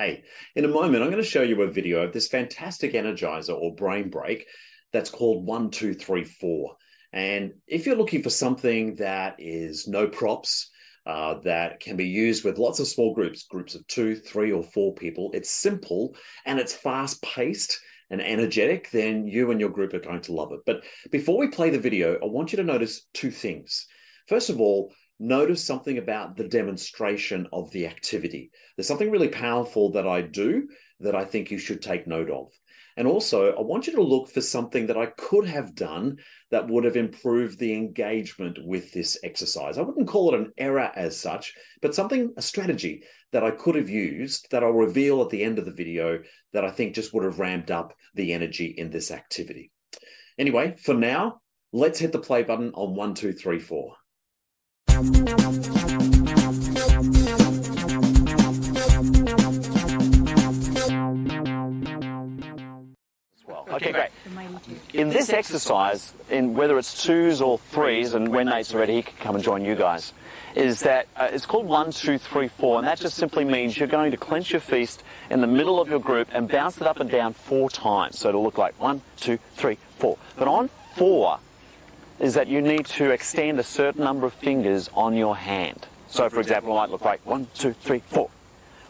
Hey, in a moment, I'm going to show you a video of this fantastic energizer or brain break that's called 1234. And if you're looking for something that is no props, uh, that can be used with lots of small groups, groups of two, three, or four people, it's simple and it's fast paced and energetic, then you and your group are going to love it. But before we play the video, I want you to notice two things. First of all, notice something about the demonstration of the activity. There's something really powerful that I do that I think you should take note of. And also, I want you to look for something that I could have done that would have improved the engagement with this exercise. I wouldn't call it an error as such, but something, a strategy that I could have used that I'll reveal at the end of the video that I think just would have ramped up the energy in this activity. Anyway, for now, let's hit the play button on one, two, three, four. Okay, great. In this exercise, in whether it's twos or threes, and when Nate's ready, he can come and join you guys, is that uh, it's called one, two, three, four, and that just simply means you're going to clench your fist in the middle of your group and bounce it up and down four times. So it'll look like one, two, three, four. But on four, is that you need to extend a certain number of fingers on your hand. So, for example, it might look like one, two, three, four.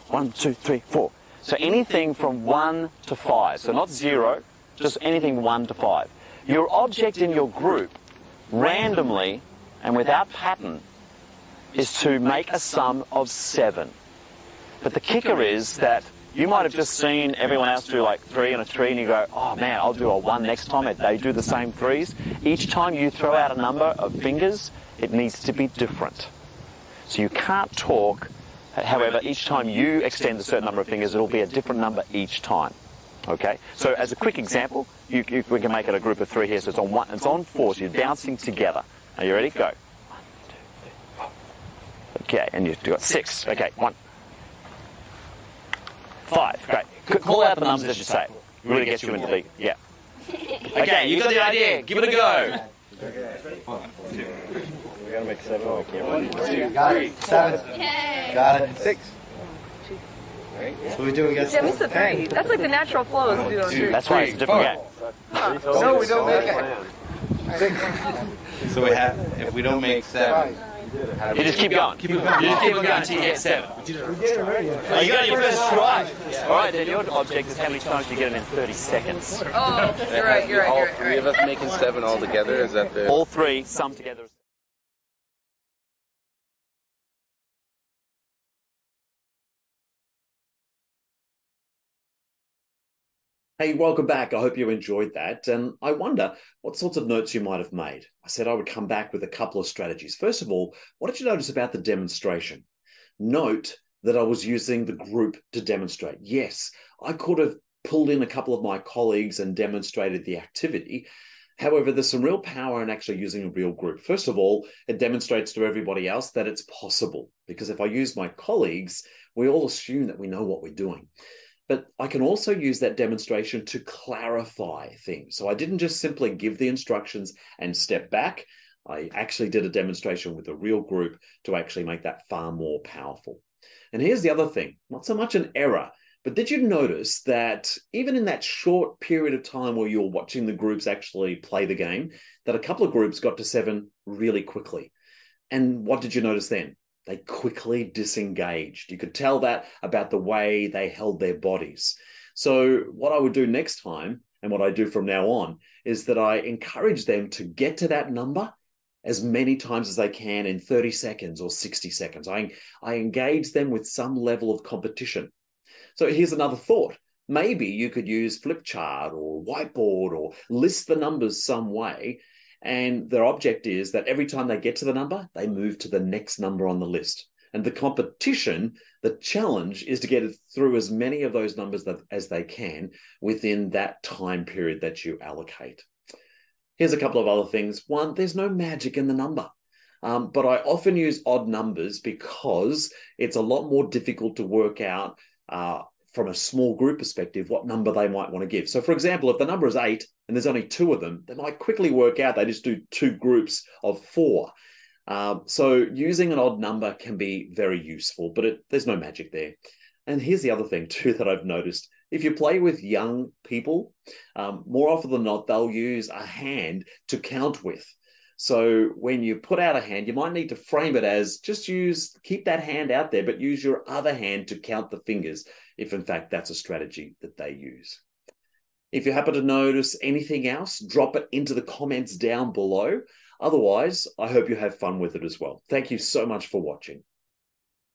One, two, three, four. So anything from one to five. So not zero, just anything one to five. Your object in your group, randomly and without pattern, is to make a sum of seven. But the kicker is that you might have just seen everyone else do like three and a three, and you go, oh man, I'll do a one next time. They do the same threes. Each time you throw out a number of fingers, it needs to be different. So you can't talk. However, each time you extend a certain number of fingers, it'll be a different number each time. Okay. So as a quick example, you, you, we can make it a group of three here. So it's on one, it's on four. So you're bouncing together. Are you ready? Go. Okay, and you've got six. Okay, one, Five. Great. Call out the numbers as you say. Really gets you into the yeah. Okay, you got the idea. Give it a go. We gotta make seven. One, two, got it. Seven. Got it. Six. So we do against Yeah, Mr. Three. That's like the natural flow of doing two. That's why it's a different game. No, we don't make it. So we have, if we don't make seven. You just keep going. Keep going. You just keep going until you get seven. Oh, you got it your first try. All right, then your object is how many times you get it in 30 seconds. Oh, you're right, you're right, All you're right. three of us making seven all together. Is that the? All three sum together. Hey, welcome back. I hope you enjoyed that. And I wonder what sorts of notes you might have made. I said I would come back with a couple of strategies. First of all, what did you notice about the demonstration? Note that I was using the group to demonstrate. Yes, I could have pulled in a couple of my colleagues and demonstrated the activity. However, there's some real power in actually using a real group. First of all, it demonstrates to everybody else that it's possible. Because if I use my colleagues, we all assume that we know what we're doing. But I can also use that demonstration to clarify things. So I didn't just simply give the instructions and step back. I actually did a demonstration with a real group to actually make that far more powerful. And here's the other thing not so much an error, but did you notice that even in that short period of time where you're watching the groups actually play the game, that a couple of groups got to seven really quickly? And what did you notice then? They quickly disengaged. You could tell that about the way they held their bodies. So, what I would do next time, and what I do from now on, is that I encourage them to get to that number as many times as they can in 30 seconds or 60 seconds. I, I engage them with some level of competition. So, here's another thought. Maybe you could use flip chart or whiteboard or list the numbers some way and their object is that every time they get to the number, they move to the next number on the list. And the competition, the challenge is to get it through as many of those numbers that, as they can within that time period that you allocate. Here's a couple of other things. One, there's no magic in the number. Um, but I often use odd numbers because it's a lot more difficult to work out uh, from a small group perspective what number they might want to give. So, for example, if the number is eight and there's only two of them, they might quickly work out they just do two groups of four. Um, so, using an odd number can be very useful, but it, there's no magic there. And here's the other thing, too, that I've noticed. If you play with young people, um, more often than not, they'll use a hand to count with. So when you put out a hand, you might need to frame it as just use, keep that hand out there, but use your other hand to count the fingers, if in fact that's a strategy that they use. If you happen to notice anything else, drop it into the comments down below. Otherwise, I hope you have fun with it as well. Thank you so much for watching.